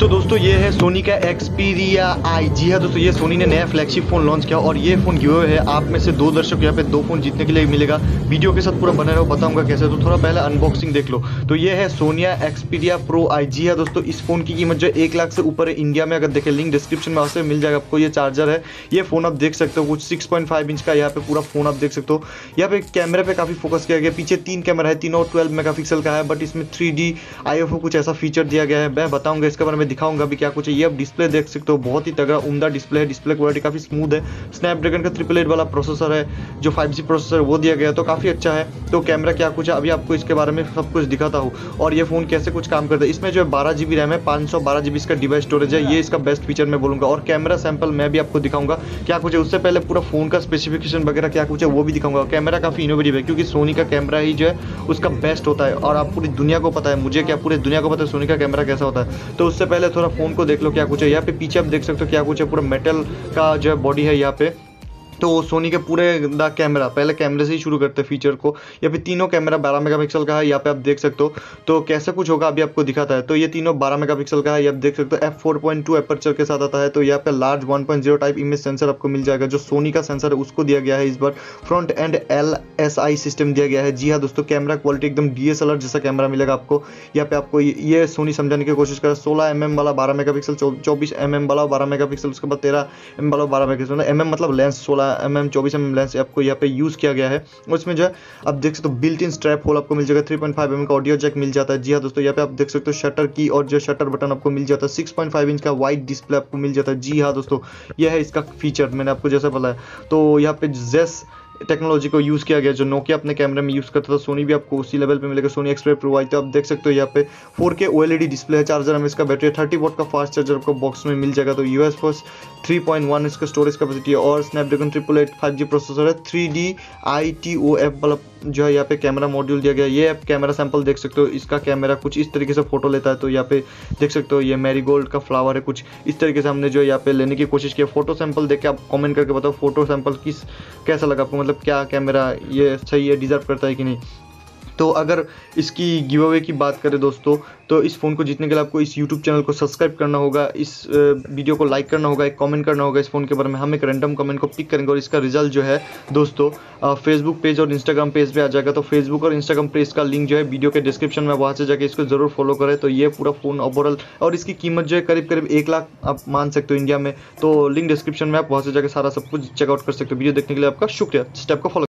तो दोस्तों, ये है सोनी का एक्सपीरिया आई जी है। दोस्तों, ये सोनी ने नया फ्लैगशिप फ़ोन लॉन्च किया और ये फ़ोन गिवे है। आप में से दो दर्शक यहाँ पे दो फ़ोन जीतने के लिए मिलेगा। वीडियो के साथ पूरा बने रहो, बताऊँगा कैसे तो थोड़ा पहले अनबॉक्सिंग देख लो। तो ये है सोनिया एक्सपीरिया प्रो आई जी है। दोस्तों, इस फ़ोन की कीमत जो एक लाख से ऊपर है इंडिया में, अगर देखें लिंक डिस्क्रिप्शन में वहाँ मिल जाएगा। आपको ये चार्जर है। ये फ़ोन आप देख सकते हो, कुछ सिक्स इंच का यहाँ पे पूरा फ़ोन आप देख सकते हो। यहाँ पे कैमरे पे काफ़ी फोकस किया गया। पीछे तीन कैमरा है, तीनों ट्वेल्व मेगा का है बट इसमें थ्री डी कुछ ऐसा फीचर दिया गया है। मैं बताऊँगा इसके बारे में दिखाऊँगा भी क्या कुछ है। ये आप डिस्प्ले देख सकते हो बहुत ही तगड़ा उमदा डिस्प्ले है। डिस्प्ले क्वालिटी काफ़ी स्मूथ है। स्नैपड्रैगन का ट्रिपल एट वाला प्रोसेसर है जो फाइव प्रोसेसर वो दिया गया तो काफ़ी अच्छा है। तो कैमरा क्या कुछ है अभी आपको इसके बारे में सब कुछ दिखाता हूँ। और ये फ़ोन कैसे कुछ काम करता है इसमें जो है बारह जी रैम है पाँच सौ बारह इसका डिवाइस स्टोरेज है। ये इसका बेस्ट फीचर मैं बोलूँगा। और कैमरा सैंपल मैं भी आपको दिखाऊँगा क्या कुछ है। उससे पहले पूरा फ़ोन का स्पेसिफिकेशन वगैरह क्या कुछ है वो भी दिखाऊँगा। कैमरा काफ़ी इनोवेटिव है क्योंकि सोनी का कैमरा ही जो है उसका बेस्ट होता है। और आप पूरी दुनिया को पता है मुझे क्या पूरी दुनिया को पता है सोनी का कैमरा कैसा होता है। तो उससे पहले थोड़ा फ़ोन को देख लो, क्या कुछ है? यहाँ पे पीछे आप देख सकते हो क्या कुछ है, पूरा मेटल का जो है बॉडी है यहाँ पे। तो सोनी के पूरे द कैमरा, पहले कैमरे से ही शुरू करते हैं फीचर को। या फिर तीनों कैमरा 12 मेगापिक्सल का है, यहाँ पे आप देख सकते हो। तो कैसे कुछ होगा अभी आपको दिखाता है। तो ये तीनों 12 मेगापिक्सल का है, ये आप देख सकते हो। F four point two aperture के साथ आता है। तो यहाँ पे लार्ज 1.0 टाइप इमेज सेंसर आपको मिल जाएगा, जो सोनी का सेंसर है, उसको दिया गया है इस बार। Front end L S I system दिया गया है। जी हाँ दोस्तों कैमरा क्वालिटी एकदम डी एस एल आर जैसा कैमरा मिलेगा आपको। यहाँ पे आपको ये सोनी समझाने की कोशिश करें सोलह एम एम वाला बारह मेगा पिक्सल चौबीस एम एम वाला बारह मेगा पिक्सल उसके बाद तेरह एम वाला बारह मेगा पिक्सल एम एम मतलब लेंस सोलह एम एम चौबीस एम लेंस आपको यहाँ पे यूज़ किया गया है। उसमें जो है, आप देख सकते हो बिल्ट इन स्ट्रैप होल आपको मिल जाएगा थ्री पॉइंट फाइव एम का ऑडियो जैक मिल जाता है। जी हाँ दोस्तों, यहाँ पे आप देख सकते हो शटर की और जो शटर बटन आपको मिल जाता है सिक्स पॉइंट फाइव इंच का वाइट डिस्प्ले आपको मिल जाता है। जी हाँ दोस्तों, यह है इसका फीचर मैंने आपको जैसा बताया तो यहाँ पे जेस टेक्नोलॉजी को यूज़ किया गया, जो नोकिया अपने कैमरे में यूज़ करता था सोनी भी आपको उसी लेवल पे मिलेगा। सोनी एक्सप्रे प्रोवाइड तो आप देख सकते हो यहाँ पे 4K के OLED डिस्प्ले है चार्जर हमें इसका बैटरी थर्टी वोट का फास्ट चार्जर आपको बॉक्स में मिल जाएगा। तो U S first three point one इसका स्टोरेज कैपेसिटी है और Snapdragon triple eight five G processor है three D I T O F वाला जो है यहाँ पे कैमरा मॉड्यूल दिया गया ये आप कैमरा सैंपल देख सकते हो, इसका कैमरा कुछ इस तरीके से फ़ोटो लेता है। तो यहाँ पे देख सकते हो, ये मैरीगोल्ड का फ्लावर है, कुछ इस तरीके से हमने जो है यहाँ पे लेने की कोशिश की फ़ोटो सैंपल देख के आप कमेंट करके बताओ फ़ोटो सैंपल किस, कैसा लगा आपको? मतलब क्या कैमरा ये सही है डिजर्व करता है कि नहीं? तो अगर इसकी गिव अवे की बात करें दोस्तों तो इस फ़ोन को जीतने के लिए आपको इस यूट्यूब चैनल को सब्सक्राइब करना होगा, इस वीडियो को लाइक करना होगा, एक कमेंट करना होगा इस फ़ोन के बारे में। हम एक रैंडम कमेंट को पिक करेंगे और इसका रिज़ल्ट जो है दोस्तों फेसबुक पेज और इंस्टाग्राम पेज पे आ जाएगा। तो फेसबुक और इंस्टाग्राम पेज का लिंक जो है वीडियो के डिस्क्रिप्शन में, वहाँ से जाकर इसको ज़रूर फॉलो करें। तो ये पूरा फ़ोन ओवरऑल और इसकी कीमत जो है करीब करीब एक लाख आप मान सकते हो इंडिया में। तो लिंक डिस्क्रिप्शन में आप वहाँ से जाकर सारा सब कुछ चेकआउट कर सकते हो। वीडियो देखने के लिए आपका शुक्रिया। स्टेप को फॉलो